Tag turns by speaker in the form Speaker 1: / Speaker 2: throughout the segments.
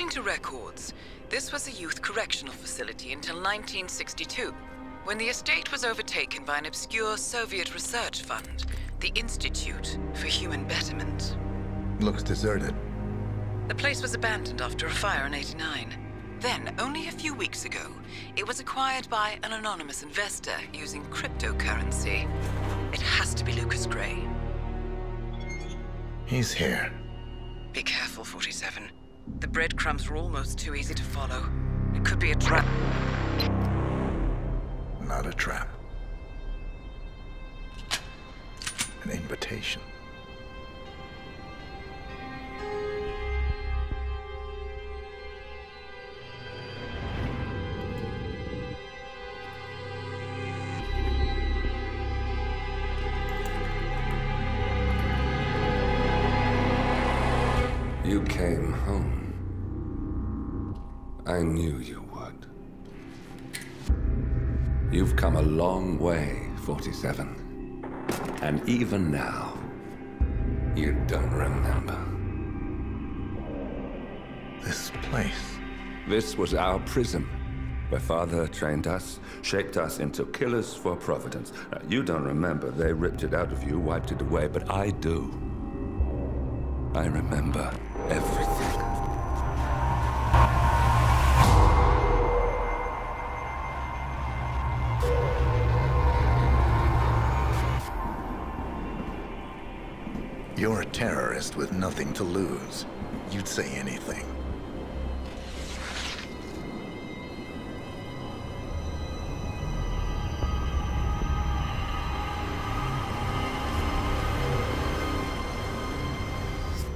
Speaker 1: According to records, this was a youth correctional facility until 1962, when the estate was overtaken by an obscure Soviet research fund, the Institute for Human Betterment.
Speaker 2: Looks deserted.
Speaker 1: The place was abandoned after a fire in 89. Then, only a few weeks ago, it was acquired by an anonymous investor using cryptocurrency. It has to be Lucas Gray.
Speaker 2: He's here.
Speaker 1: Be careful, 47. The breadcrumbs were almost too easy to follow. It could be a trap.
Speaker 2: Not a trap. An invitation.
Speaker 3: Knew you would. You've come a long way, 47. And even now, you don't remember.
Speaker 2: This place.
Speaker 3: This was our prison, where Father trained us, shaped us into killers for Providence. Now, you don't remember. They ripped it out of you, wiped it away, but I do. I remember everything.
Speaker 2: You're a terrorist with nothing to lose. You'd say anything.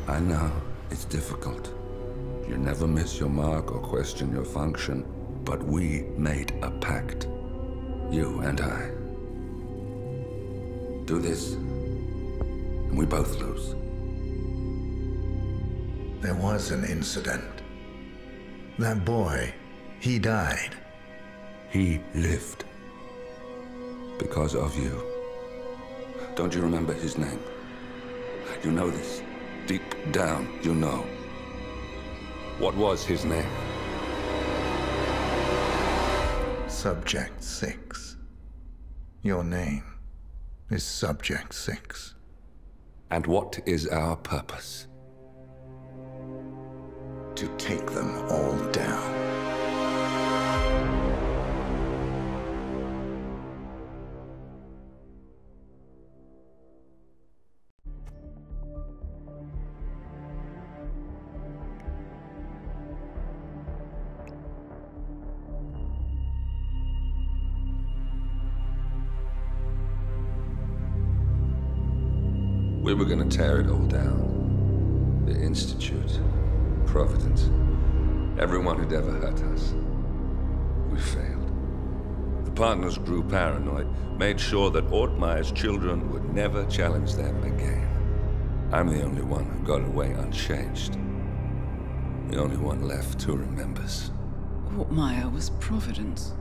Speaker 3: I know, it's difficult. You never miss your mark or question your function, but we made a pact. You and I. Do this, and we both lose.
Speaker 2: There was an incident. That boy, he died.
Speaker 3: He lived. Because of you. Don't you remember his name? You know this. Deep down, you know. What was his name?
Speaker 2: Subject 6. Your name is Subject 6.
Speaker 3: And what is our purpose?
Speaker 2: To take them all down.
Speaker 3: Gonna tear it all down. The Institute, Providence, everyone who'd ever hurt us. We failed. The partners grew paranoid, made sure that Ortmeyer's children would never challenge them again. I'm the only one who got away unchanged. The only one left who remembers.
Speaker 1: Ortmeyer was Providence.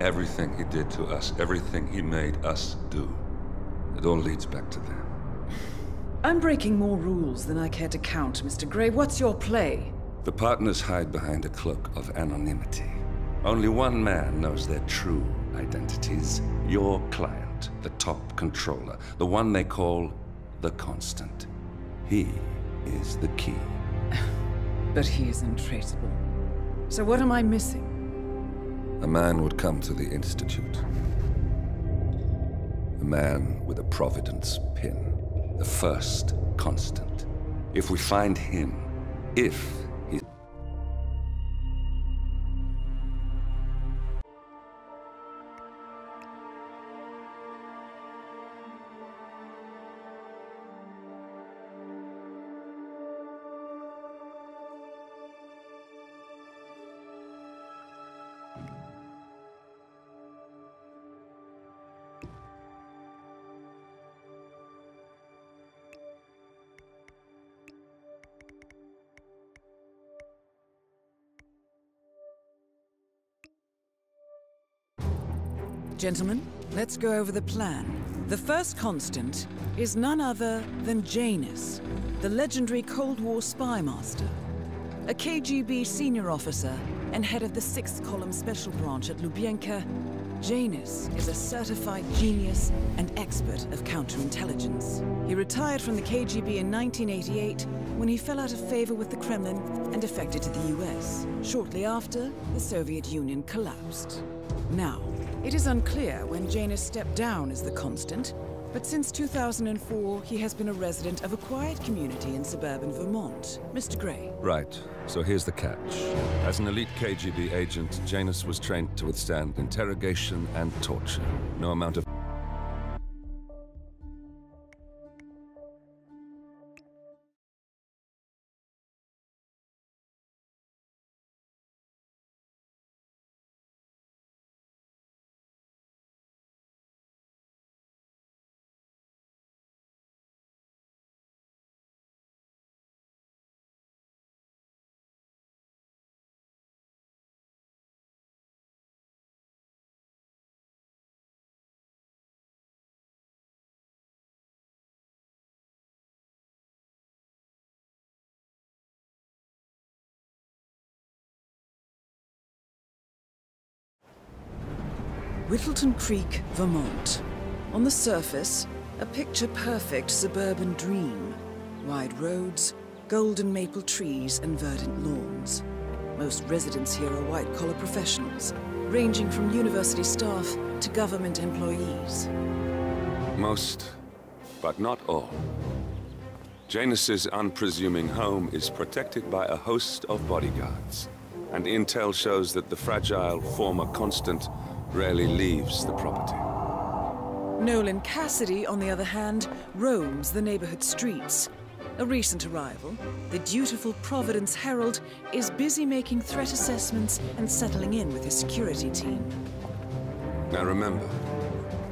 Speaker 3: Everything he did to us, everything he made us do, it all leads back to them.
Speaker 1: I'm breaking more rules than I care to count, Mr. Gray. What's your play?
Speaker 3: The partners hide behind a cloak of anonymity. Only one man knows their true identities. Your client, the top controller, the one they call the Constant. He is the key.
Speaker 1: But he is untraceable. So what am I missing?
Speaker 3: A man would come to the Institute. A man with a Providence pin. The first constant. If we find him, if
Speaker 1: Gentlemen, let's go over the plan. The first constant is none other than Janus, the legendary Cold War spy master. A KGB senior officer and head of the 6th Column Special Branch at Lubyanka, Janus is a certified genius and expert of counterintelligence. He retired from the KGB in 1988 when he fell out of favor with the Kremlin and defected to the US. Shortly after, the Soviet Union collapsed. Now, it is unclear when Janus stepped down as the constant, but since 2004, he has been a resident of a quiet community in suburban Vermont. Mr. Gray.
Speaker 3: Right. So here's the catch. As an elite KGB agent, Janus was trained to withstand interrogation and torture. No amount of
Speaker 1: Whittleton Creek, Vermont. On the surface, a picture-perfect suburban dream. Wide roads, golden maple trees and verdant lawns. Most residents here are white-collar professionals, ranging from university staff to government employees.
Speaker 3: Most, but not all. Janus's unpresuming home is protected by a host of bodyguards, and intel shows that the fragile former constant rarely leaves the property.
Speaker 1: Nolan Cassidy, on the other hand, roams the neighborhood streets. A recent arrival, the dutiful Providence Herald is busy making threat assessments and settling in with his security team.
Speaker 3: Now remember,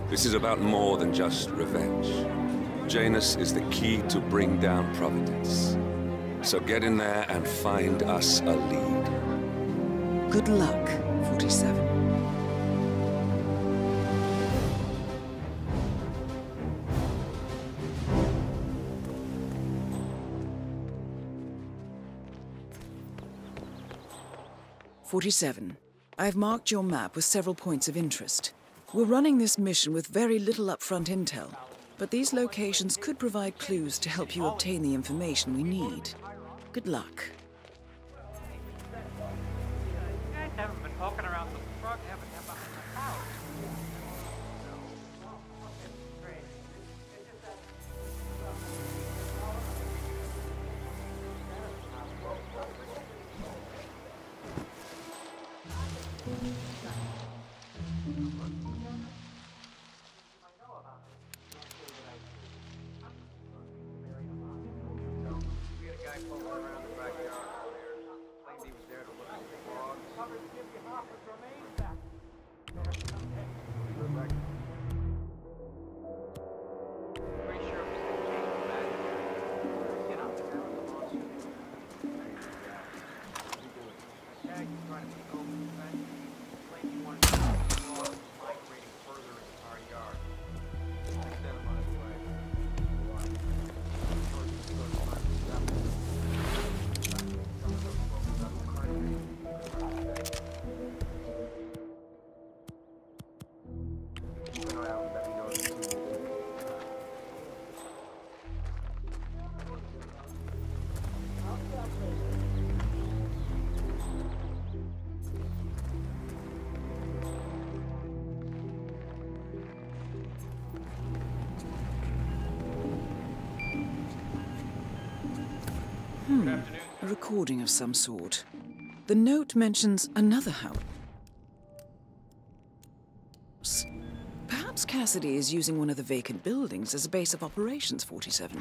Speaker 3: this is about more than just revenge. Janus is the key to bring down Providence. So get in there and find us a lead.
Speaker 1: Good luck, 47. Forty-seven. I've marked your map with several points of interest. We're running this mission with very little upfront intel, but these locations could provide clues to help you obtain the information we need. Good luck.
Speaker 4: A
Speaker 1: recording of some sort. The note mentions another house. Perhaps Cassidy is using one of the vacant buildings as a base of operations, 47.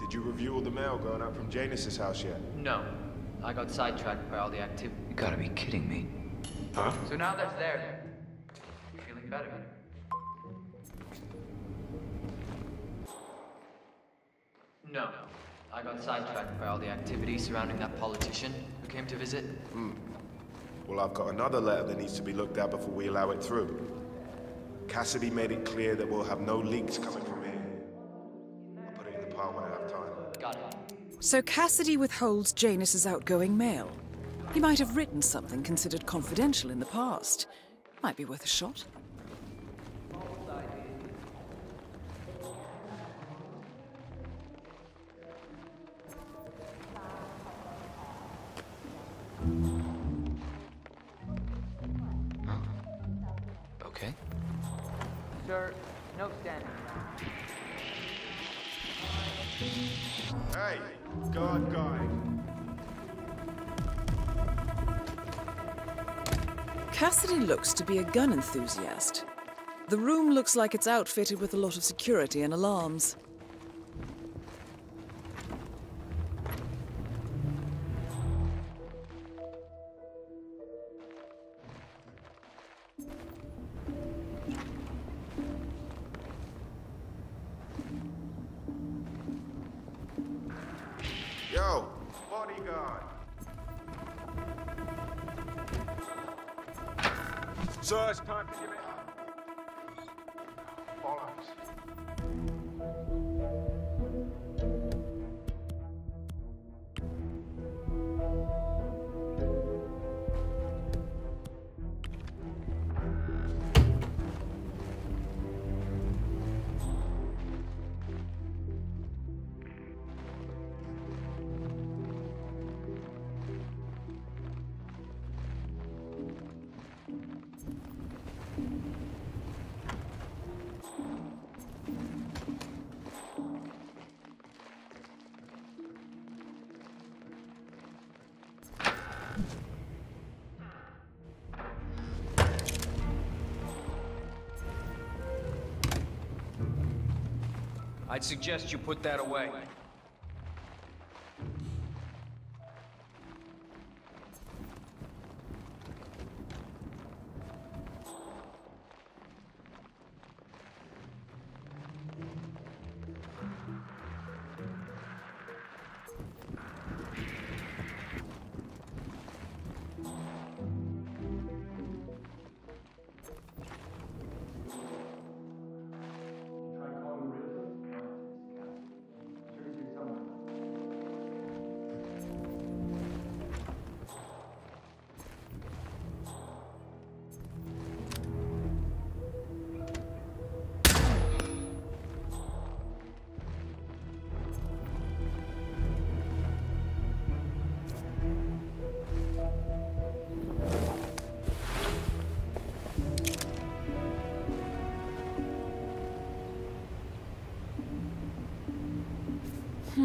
Speaker 5: Did you review all the mail going out from Janus's house yet?
Speaker 6: No. I got sidetracked by all the activity.
Speaker 7: You gotta be kidding me.
Speaker 5: Huh?
Speaker 6: So now that's there. You feeling better? No. I got sidetracked by all the activity surrounding that politician who came to visit. Hmm.
Speaker 5: Well, I've got another letter that needs to be looked at before we allow it through. Cassidy made it clear that we'll have no leaks coming from
Speaker 1: So Cassidy withholds Janus's outgoing mail. He might have written something considered confidential in the past. Might be worth a shot.
Speaker 7: Okay.
Speaker 6: Sir, no standing.
Speaker 5: Hey, guard guy.
Speaker 1: Cassidy looks to be a gun enthusiast. The room looks like it's outfitted with a lot of security and alarms.
Speaker 8: I'd suggest you put that away.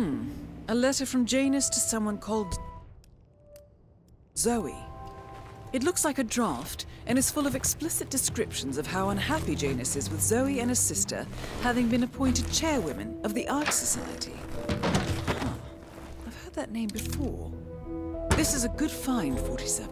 Speaker 8: Hmm.
Speaker 1: A letter from Janus to someone called Zoe. It looks like a draft and is full of explicit descriptions of how unhappy Janus is with Zoe and his sister having been appointed chairwomen of the Ark Society. Huh. I've heard that name before. This is a good find, 47.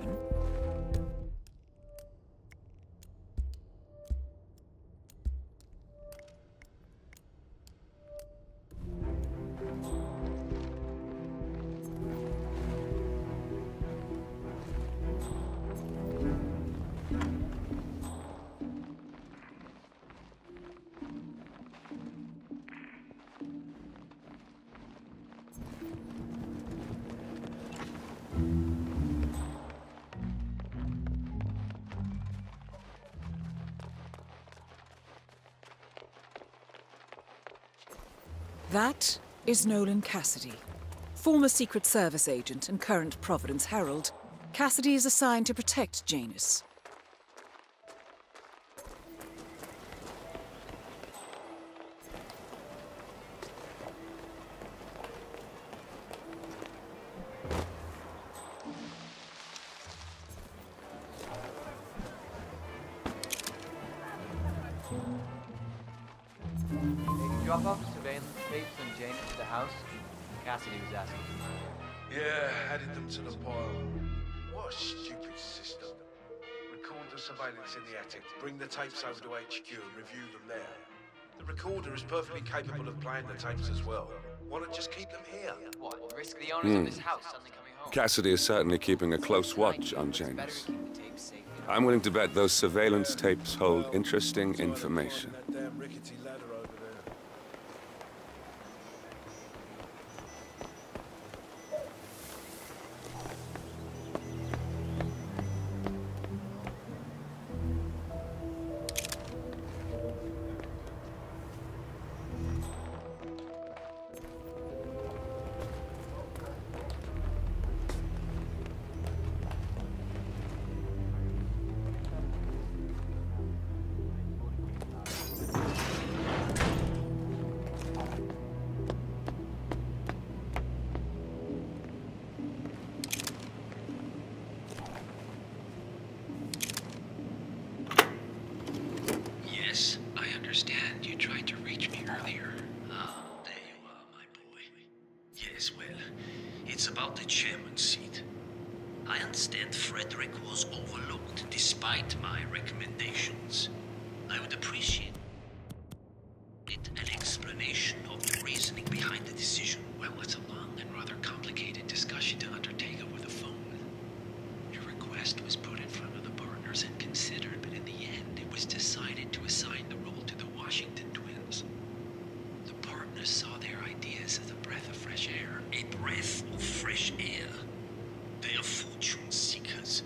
Speaker 1: Is Nolan Cassidy, former Secret Service agent and current Providence Herald. Cassidy is assigned to protect Janus.
Speaker 6: Tapes
Speaker 9: over to HQ and review them there. The recorder is perfectly capable of playing the tapes as well. Why not just keep them here?
Speaker 6: What? Risk the owners of this hmm. house suddenly coming home?
Speaker 3: Cassidy is certainly keeping a close watch on Janus. I'm willing to bet those surveillance tapes hold interesting information.
Speaker 7: Frederick was overlooked despite my recommendations. I would appreciate an explanation of the reasoning behind the decision. Well, it's a long and rather complicated discussion to undertake over the phone. Your request was put in front of the partners and considered, but in the end, it was decided to assign the role to the Washington twins. The partners saw their ideas as a breath of fresh air. A breath of fresh air. They are fortune seekers,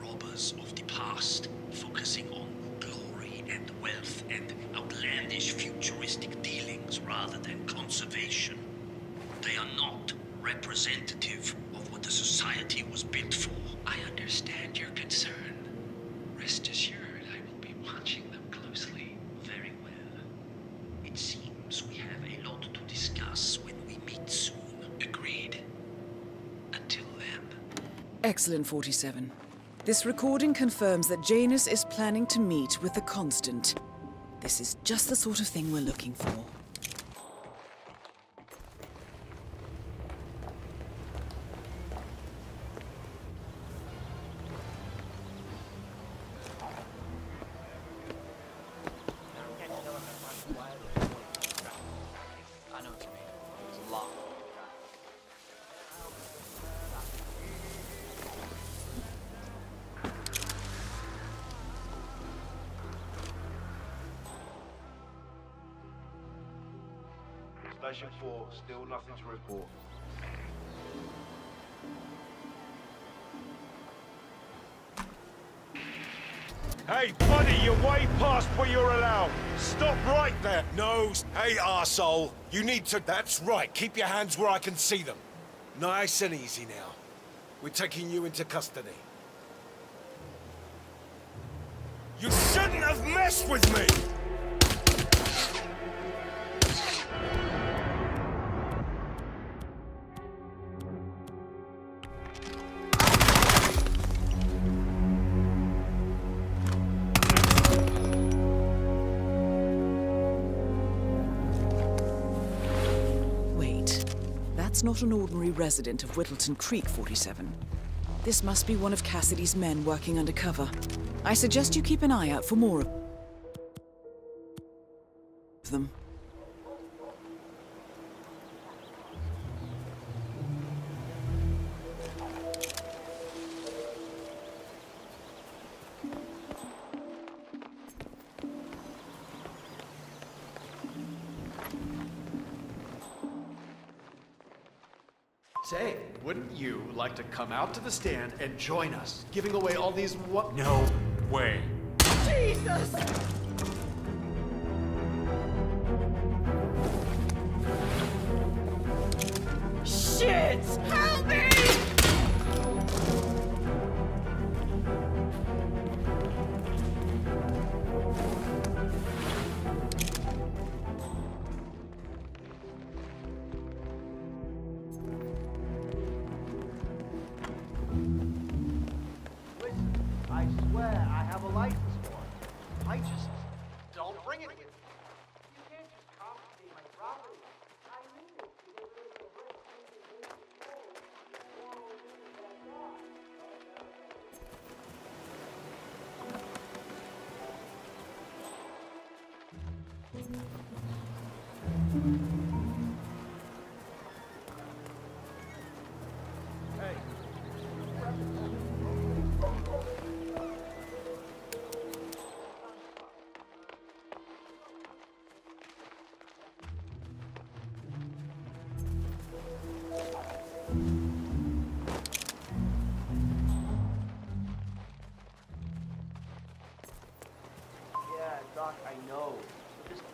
Speaker 7: robbers of the past, focusing on glory and wealth and outlandish futuristic dealings rather than conservation. They are not representative of what the society was built for. I understand your concern. Rest assured, I will be watching them closely. Very well. It seems we have a lot discuss when we meet soon. Agreed. Until then.
Speaker 1: Excellent, 47. This recording confirms that Janus is planning to meet with the Constant. This is just the sort of thing we're looking for.
Speaker 9: Station 4, still nothing to report. Hey, buddy, you're way past where you're allowed. Stop right there. No, hey, arsehole. You need to... That's right. Keep your hands where I can see them. Nice and easy now. We're taking you into custody. You shouldn't have messed with me!
Speaker 1: Not an ordinary resident of Whittleton Creek, 47. This must be one of Cassidy's men working undercover. I suggest you keep an eye out for more of them.
Speaker 10: Say, wouldn't you like to come out to the stand and join us, giving away all these what?
Speaker 11: No way.
Speaker 10: Jesus!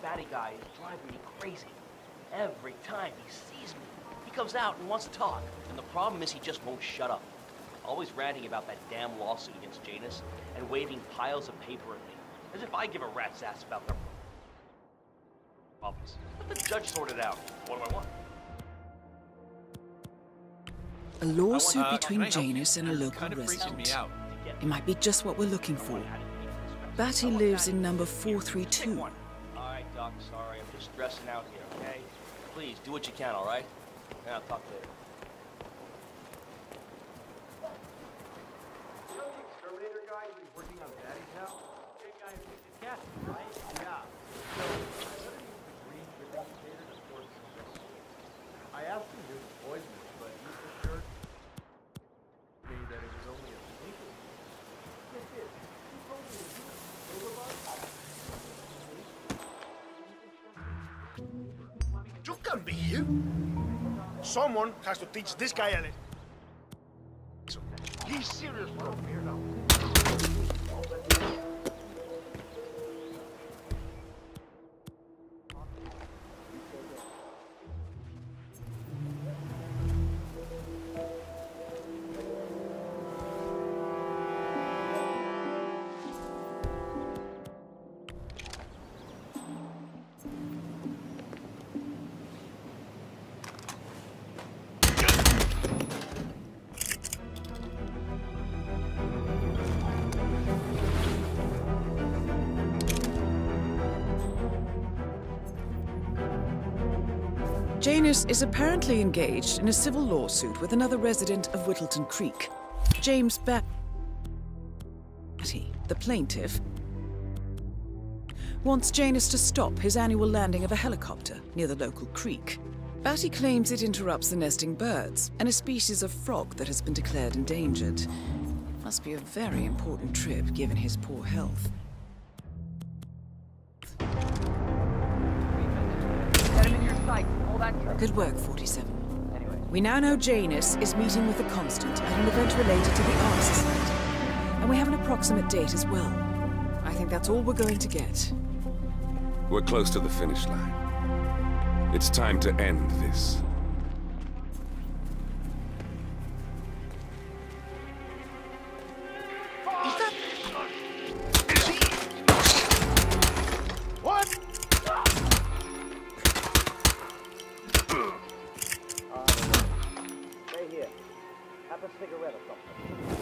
Speaker 11: Fatty guy is driving me crazy. Every time he sees me, he comes out and wants to talk. And the problem is he just won't shut up. Always ranting about that damn lawsuit against Janus and waving piles of paper at me. As if I give a rat's ass about their problems. Let the judge sort it out. What do I want?
Speaker 1: A lawsuit
Speaker 11: Uh,
Speaker 1: between
Speaker 11: can I help you?
Speaker 1: Janus and a local
Speaker 11: kinda
Speaker 1: resident. It might be just what we're looking for. Batty lives in number 432.
Speaker 11: Sorry. I'm just stressing out here, okay? Please, do what you can, all right? Yeah, I'll talk later.
Speaker 10: You know the exterminator guy who's been working on Daddy's house? That guy who did Cassie, right? Yeah. So, I let him use the green drip indicator to sort some I asked him to use poisonous, but he assured me that it was only a sneaker. Yes, it is. He told me to use it.
Speaker 9: You can be you. Someone has to teach this guy a lesson. He's serious for a weirdo.
Speaker 1: Janus is apparently engaged in a civil lawsuit with another resident of Whittleton Creek, James Batty, the plaintiff, wants Janus to stop his annual landing of a helicopter near the local creek. Batty claims it interrupts the nesting birds and a species of frog that has been declared endangered. Must be a very important trip given his poor health. Good work, 47. Anyway. We now know Janus is meeting with the Constant at an event related to the Ark Society. And we have an approximate date as well. I think that's all we're going to get.
Speaker 3: We're close to the finish line. It's time to end this.
Speaker 11: Have a cigarette or something.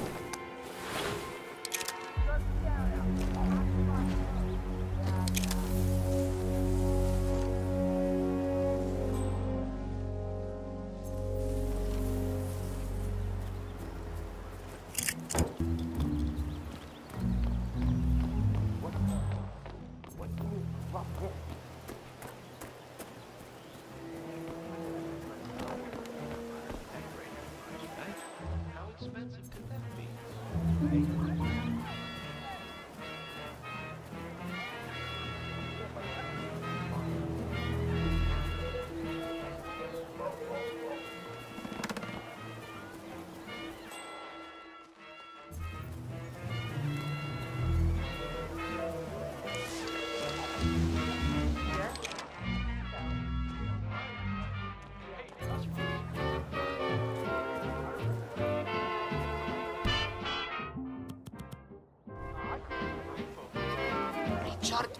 Speaker 9: Fool.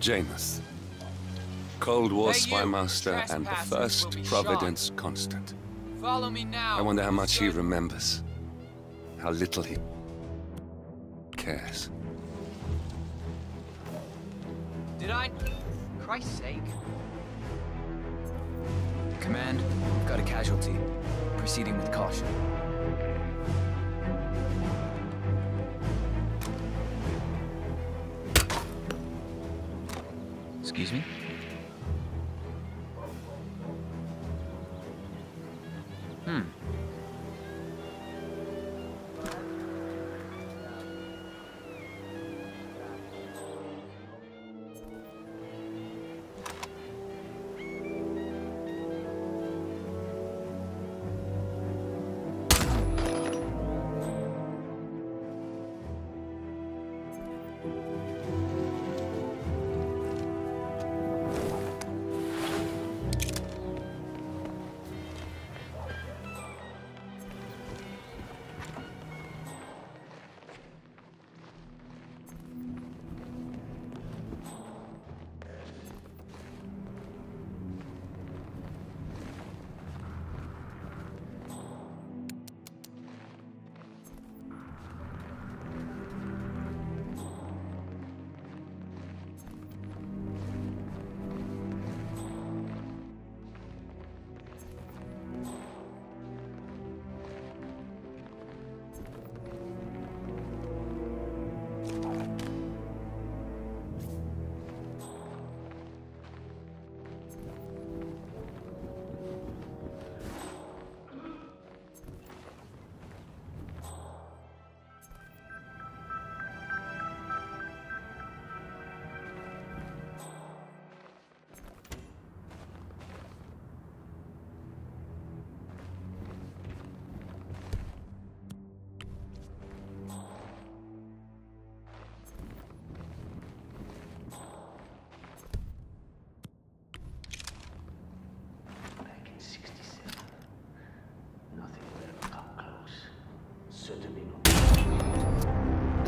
Speaker 3: Janus. Cold War
Speaker 8: Hey,
Speaker 3: spy master and the first
Speaker 8: be
Speaker 3: Providence constant.
Speaker 8: Follow me now.
Speaker 3: I wonder how much he remembers. How little he cares.
Speaker 6: Did I? Christ's sake.
Speaker 12: Command, we've got a casualty. Proceeding with caution. Excuse me?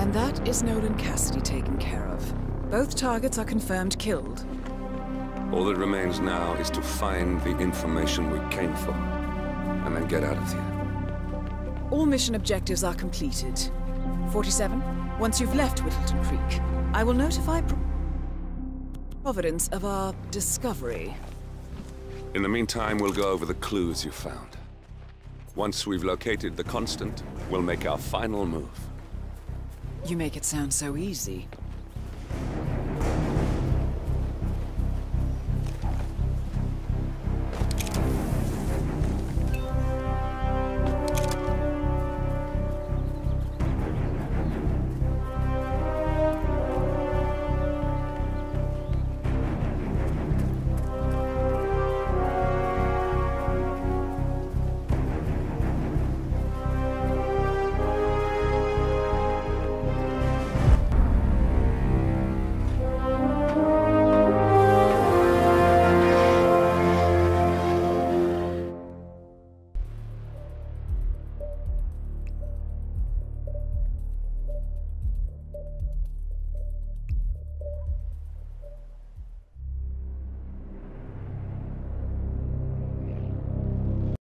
Speaker 1: And that is Nolan Cassidy taken care of. Both targets are confirmed killed.
Speaker 3: All that remains now is to find the information we came for, and then get out of here.
Speaker 1: All mission objectives are completed. 47, once you've left Whittleton Creek, I will notify Pro Providence of our discovery.
Speaker 3: In the meantime, we'll go over the clues you found. Once we've located the Constant, we'll make our final move.
Speaker 1: You make it sound so easy.